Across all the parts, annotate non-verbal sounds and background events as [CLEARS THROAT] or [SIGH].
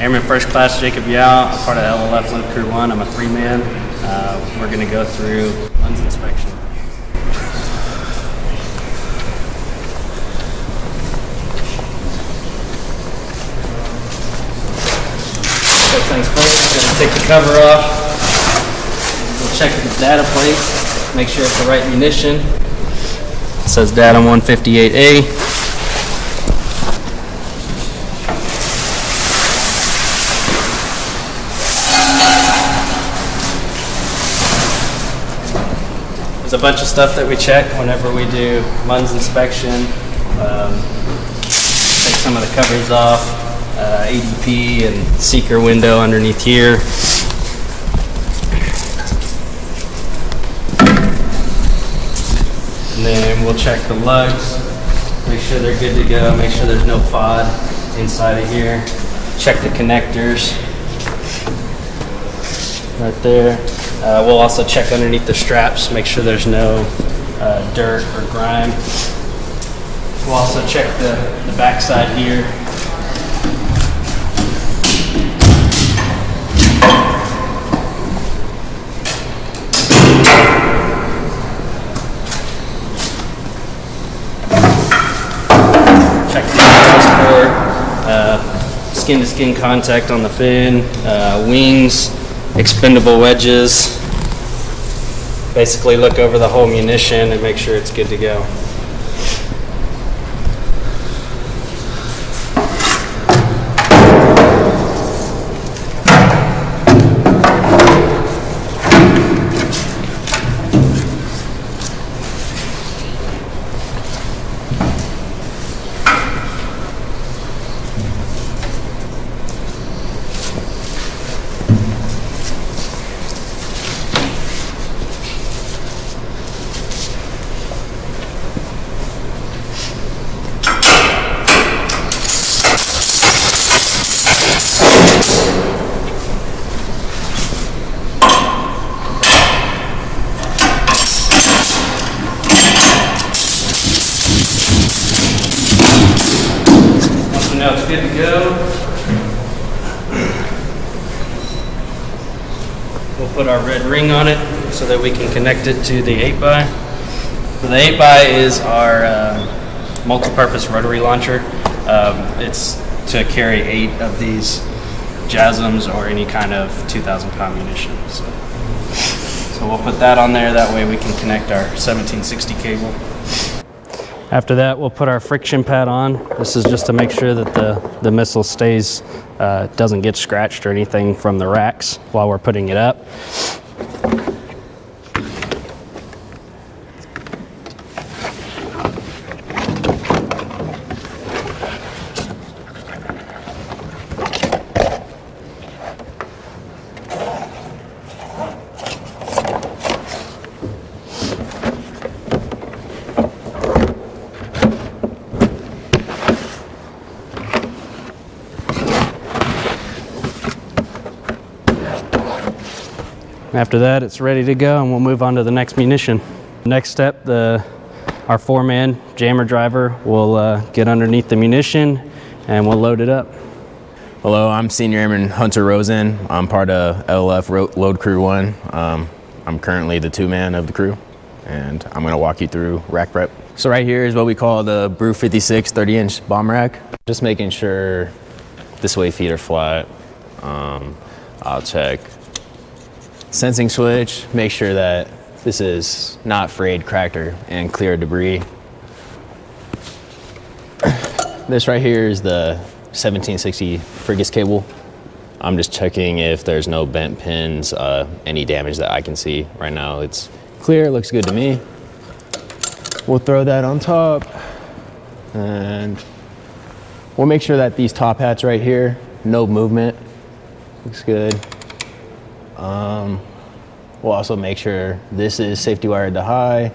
Airman First Class Jacob Yao, I'm part of LLF Load Crew 1. I'm a three-man. Uh, we're going to go through MUNS inspection. Put things first, gonna take the cover off. We'll check the data plate, make sure it's the right munition. It says Datum 158A. There's a bunch of stuff that we check whenever we do MUNS inspection. Um, take some of the covers off, uh, ADP and seeker window underneath here. And then we'll check the lugs, make sure they're good to go, make sure there's no FOD inside of here. Check the connectors right there. Uh, we'll also check underneath the straps, make sure there's no uh, dirt or grime. We'll also check the, the backside here. Check the transport, uh, skin-to-skin contact on the fin, uh, wings, expendable wedges. Basically look over the whole munition and make sure it's good to go. That we can connect it to the 8x. So the 8x is our uh, multi-purpose rotary launcher. Um, it's to carry eight of these JASSMs or any kind of 2,000 pound. So. so we'll put that on there. That way we can connect our 1760 cable. After that, we'll put our friction pad on. This is just to make sure that the, the missile stays, uh, doesn't get scratched or anything from the racks while we're putting it up. After that, it's ready to go and we'll move on to the next munition. Next step, the, our four-man jammer driver will uh, get underneath the munition and we'll load it up. Hello, I'm Senior Airman Hunter Rosen. I'm part of LLF Ro- Load Crew 1. Um, I'm currently the two-man of the crew, and I'm gonna walk you through rack prep. So right here is what we call the BRU 56 30-inch bomb rack. Just making sure this way feet are flat. Um, I'll check sensing switch, make sure that this is not frayed, cracked, or, and clear debris. This right here is the 1760 Frigus cable. I'm just checking if there's no bent pins, uh, any damage that I can see right now. It's clear, looks good to me. We'll throw that on top and we'll make sure that these top hats right here, no movement, looks good. Um, we'll also make sure this is safety wired to high.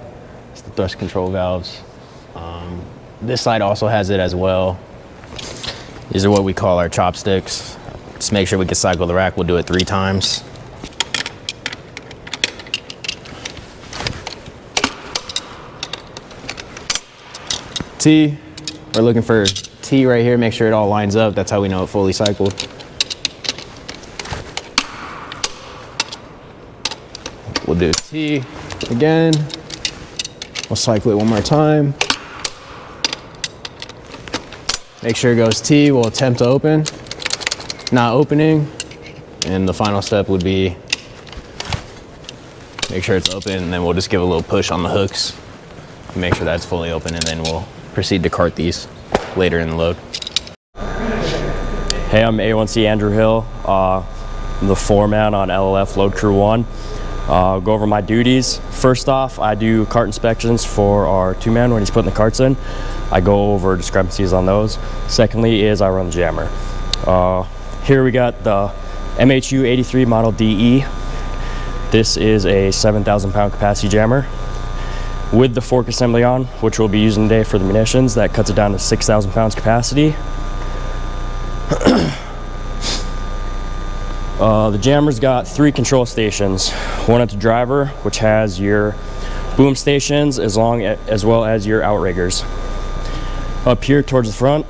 It's the thrust control valves. Um, this side also has it as well. These are what we call our chopsticks. Just make sure we can cycle the rack. We'll do it three times. T, we're looking for T right here. Make sure it all lines up. That's how we know it fully cycled. We'll do T again. We'll cycle it one more time. Make sure it goes T, we'll attempt to open. Not opening. And the final step would be make sure it's open and then we'll just give a little push on the hooks. Make sure that's fully open and then we'll proceed to cart these later in the load. Hey, I'm A1C Andrew Hill, uh, I'm the foreman on LLF Load Crew 1. Uh, go over my duties. First off, I do cart inspections for our two man when he's putting the carts in. I go over discrepancies on those. Secondly is I run the jammer. Uh, here we got the MHU 83 model DE. This is a 7,000 pound capacity jammer with the fork assembly on, which we'll be using today for the munitions. That cuts it down to 6,000 pounds capacity. [CLEARS THROAT] uh, the jammer's got three control stations. One at the driver, which has your boom stations as long as well as your outriggers. Up here towards the front,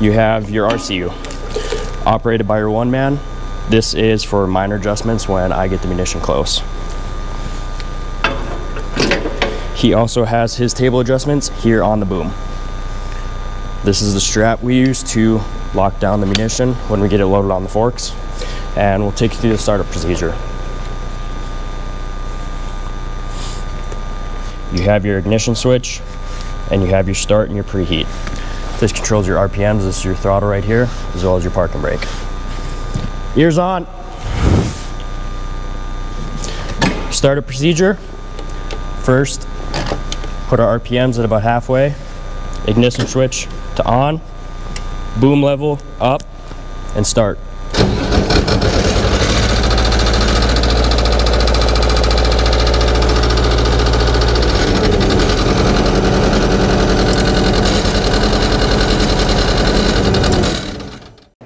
you have your RCU, operated by your one man. This is for minor adjustments when I get the munition close. He also has his table adjustments here on the boom. This is the strap we use to lock down the munition when we get it loaded on the forks. And we'll take you through the startup procedure. You have your ignition switch and you have your start and your preheat. This controls your RPMs, this is your throttle right here, as well as your parking brake. Ears on. Startup procedure. First, Put our RPMs at about halfway. Ignition switch to on. Boom level up and start.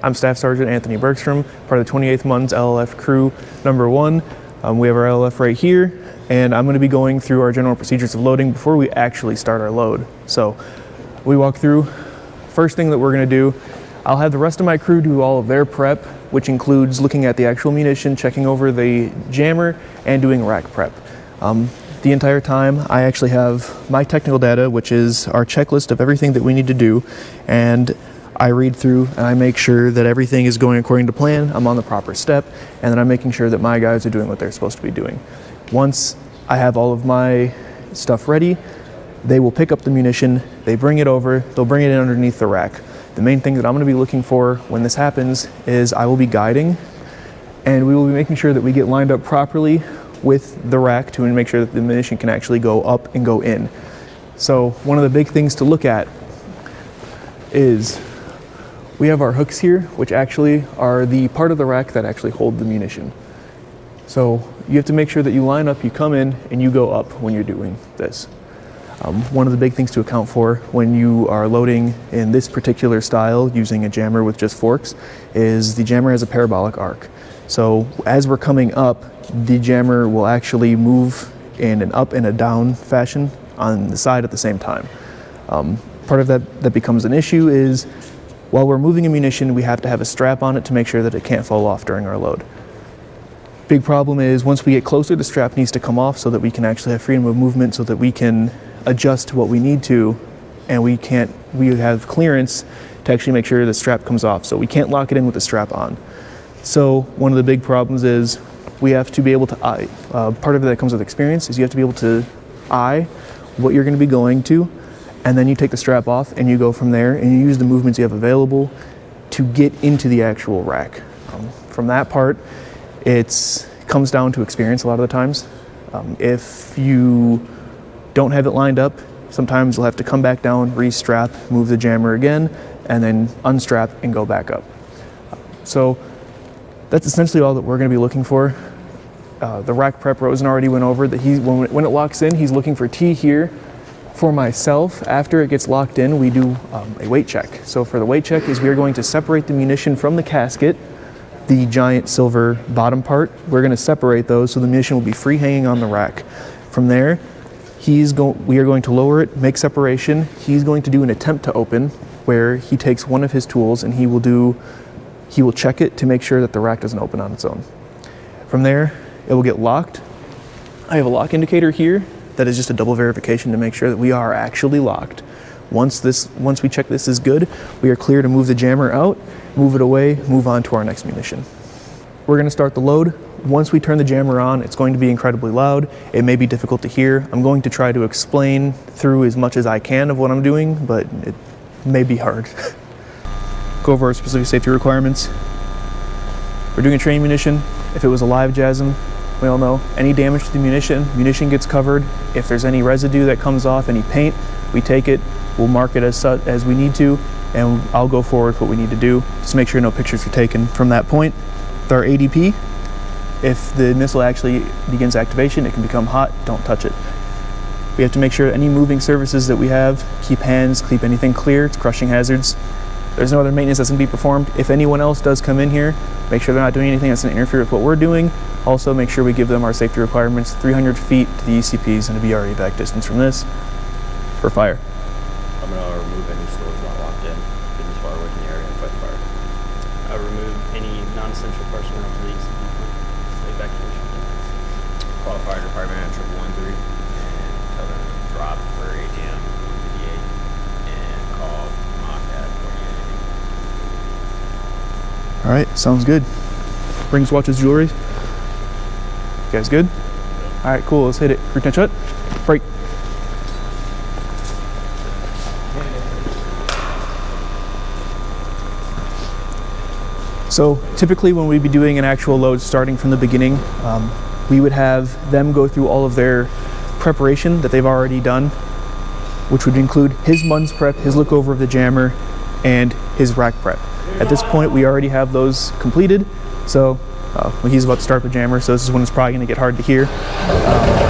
I'm Staff Sergeant Anthony Bergstrom, part of the 28th Muns LLF crew number one. Um, we have our LLF right here and I'm going to be going through our general procedures of loading before we actually start our load. So we walk through. First thing that we're going to do, I'll have the rest of my crew do all of their prep, which includes looking at the actual munition, checking over the jammer, and doing rack prep. Um, the entire time, I actually have my technical data, which is our checklist of everything that we need to do, and I read through and I make sure that everything is going according to plan, I'm on the proper step, and then I'm making sure that my guys are doing what they're supposed to be doing. Once I have all of my stuff ready, they will pick up the munition, they bring it over, they'll bring it in underneath the rack. The main thing that I'm going to be looking for when this happens is I will be guiding and we will be making sure that we get lined up properly with the rack to make sure that the munition can actually go up and go in. So one of the big things to look at is we have our hooks here, which actually are the part of the rack that actually hold the munition. So you have to make sure that you line up, you come in, and you go up when you're doing this. Um, one of the big things to account for when you are loading in this particular style using a jammer with just forks is the jammer has a parabolic arc. So as we're coming up, the jammer will actually move in an up and a down fashion on the side at the same time. Um, part of that that becomes an issue is while we're moving ammunition, we have to have a strap on it to make sure that it can't fall off during our load. Big problem is once we get closer, the strap needs to come off so that we can actually have freedom of movement so that we can adjust to what we need to and we can't, we have clearance to actually make sure the strap comes off. So we can't lock it in with the strap on. So one of the big problems is we have to be able to eye. Uh, part of it that comes with experience is you have to be able to eye what you're going to be going to, and then you take the strap off and you go from there and you use the movements you have available to get into the actual rack. Um, from that part, it comes down to experience a lot of the times. Um, if you don't have it lined up, sometimes you'll have to come back down, restrap, move the jammer again, and then unstrap and go back up. So that's essentially all that we're going to be looking for. Uh, the rack prep Rosen already went over that he when, when it locks in, he's looking for T here. For myself, after it gets locked in, we do um, a weight check. So for the weight check is we are going to separate the munition from the casket the giant silver bottom part. We're going to separate those so the munition will be free hanging on the rack. From there, he's go- we are going to lower it, make separation. He's going to do an attempt to open where he takes one of his tools and he will do he will check it to make sure that the rack doesn't open on its own. From there, it will get locked. I have a lock indicator here that is just a double verification to make sure that we are actually locked. Once this, once we check this is good, we are clear to move the jammer out, move it away, move on to our next munition. We're going to start the load. Once we turn the jammer on, it's going to be incredibly loud. It may be difficult to hear. I'm going to try to explain through as much as I can of what I'm doing, but it may be hard. [LAUGHS] Go over our specific safety requirements. We're doing a train munition. If it was a live JASSM, we all know any damage to the munition, munition gets covered. If there's any residue that comes off, any paint, we take it, we'll mark it as as we need to, and I'll go forward with what we need to do. Just make sure no pictures are taken from that point. With our ADP, if the missile actually begins activation, it can become hot, don't touch it. We have to make sure any moving surfaces that we have, keep hands, keep anything clear, it's crushing hazards. There's no other maintenance that's going to be performed. If anyone else does come in here, make sure they're not doing anything that's going to interfere with what we're doing. Also, make sure we give them our safety requirements 300 feet to the ECPs and a BRE back distance from this for fire. I'm gonna remove any stores not locked in, get as far away from the area and fight the fire. I remove any non-essential personnel to the ECP evacuation. Call the fire department at triple one three and tell them to drop for AGM one fifty eight and call Mach at forty eight. All right, sounds good. Rings, watches, jewelry. You guys good? All right, cool. Let's hit it. 10 shut. Break. So typically when we'd be doing an actual load starting from the beginning, um, we would have them go through all of their preparation that they've already done, which would include his MUNS prep, his look over of the jammer, and his rack prep. At this point, we already have those completed, so uh, well, he's about to start the jammer, so this is when it's probably going to get hard to hear. Um,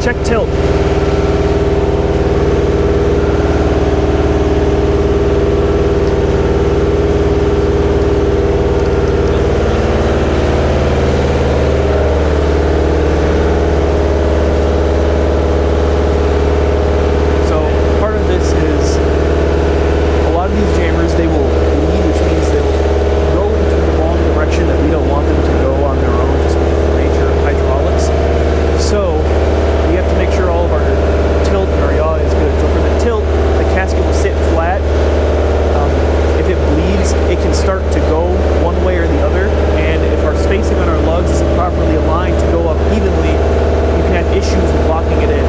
check tilt. So part of this is a lot of these jammers they will lead, which means they'll go into the wrong direction that we don't want them to go on their own, just because of the nature of hydraulics. So we have to make sure all of our tilt and our yaw is good. So for the tilt, the casket will sit flat. Um, if it bleeds, it can start to go one way or the other. And if our spacing on our lugs isn't properly aligned to go up evenly, you can have issues with locking it in.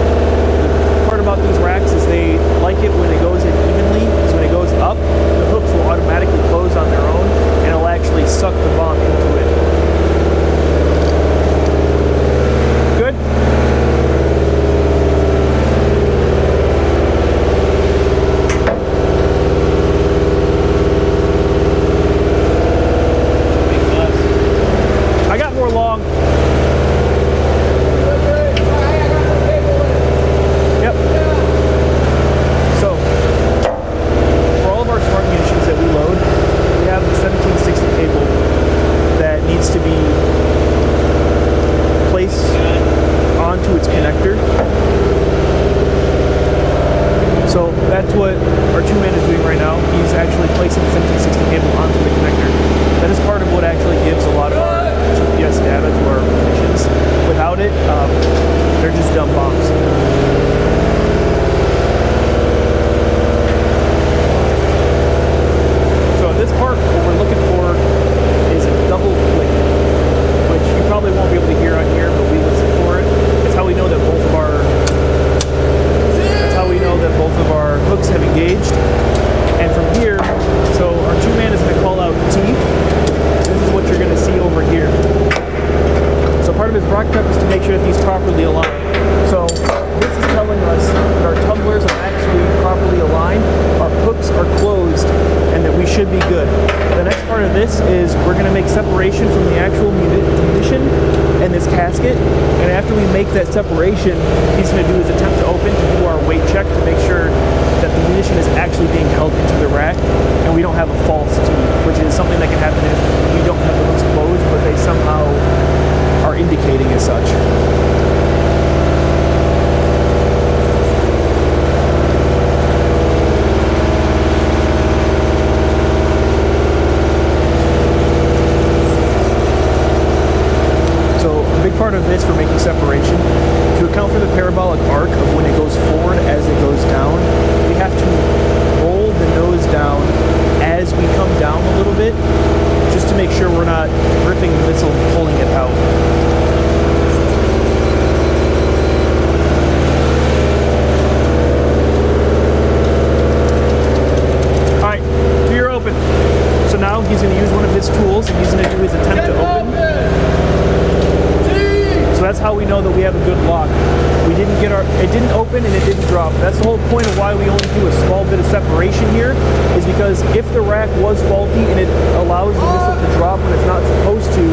The part about these racks is they like it when it goes in evenly because when it goes up the hooks will automatically close on their own and it'll actually suck the bomb into it good I got more long Yep. So, for all of our smart munitions that we load, we have the 1760 cable that needs to be placed onto its connector. So that's what our two man is doing right now. He's actually placing the 1760 cable onto the connector. That is part of what actually gives a lot of our GPS data to our munitions. Without it, um, they're just dumb bombs. So in this part, what we're looking for is a double click, which you probably won't be able to hear on here, but we listen for it. It's how we know that both of our that's how we know that both of our hooks have engaged. And from here, so our two man is going to call out T. This is what you're going to see over here. So part of his rack prep is to make sure that these properly align. So this is telling us that our tumblers are actually properly aligned, our hooks are closed, and that we should be good. The next part of this is we're going to make separation from the actual muni- munition and this casket. And after we make that separation, he's going to do his attempt to open to do our weight check to make sure that the munition is actually being held into the rack and we don't have a false T, which is something that can happen if we don't have the hooks closed, but they somehow are indicating as such. So a big part of this for making separation, to account for the parabolic arc of when it goes forward as it goes down, we have to roll the nose down as we come down a little bit, just to make sure we're not ripping the missile and pulling it out. All right, so you're open. So now he's going to use one of his tools and he's going to do his attempt to open. So that's how we know that we have a good lock. We didn't get our, it didn't open and it didn't drop. That's the whole point of why we only do a small bit of separation here, is because if the rack was faulty and it allows the missile to drop when it's not supposed to,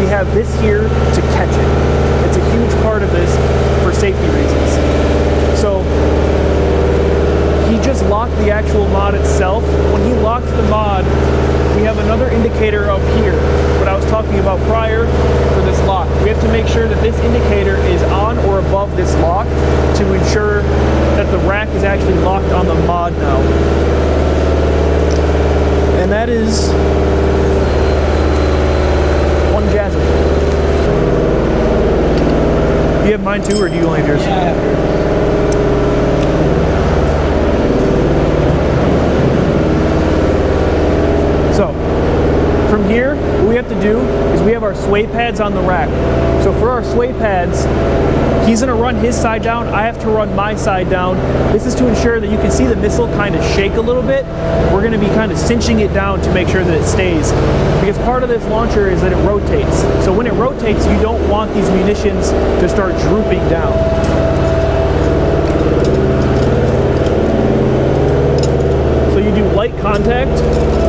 we have this here to catch it. It's a huge part of this for safety reasons. So he just locked the actual mod itself. When he locks the mod, we have another indicator up here, talking about prior for this lock. We have to make sure that this indicator is on or above this lock to ensure that the rack is actually locked on the mod now. And that is one. Do you have mine too, or do you only have yours? So, have to do is we have our sway pads on the rack. So for our sway pads, he's gonna run his side down, I have to run my side down. This is to ensure that you can see the missile kind of shake a little bit. We're gonna be kind of cinching it down to make sure that it stays. Because part of this launcher is that it rotates. So when it rotates, you don't want these munitions to start drooping down. So you do light contact